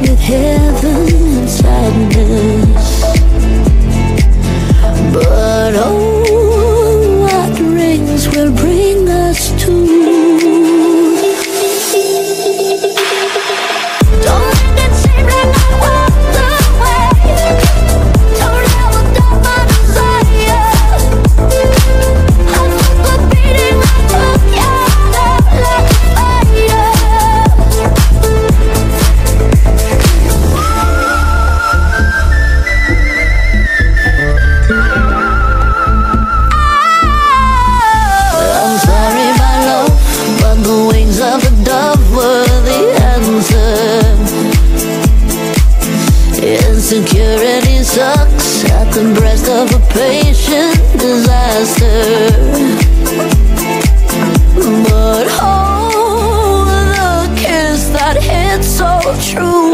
with heaven inside me. sucks. At the breast of a patient disaster. But oh, the kiss that hit so true.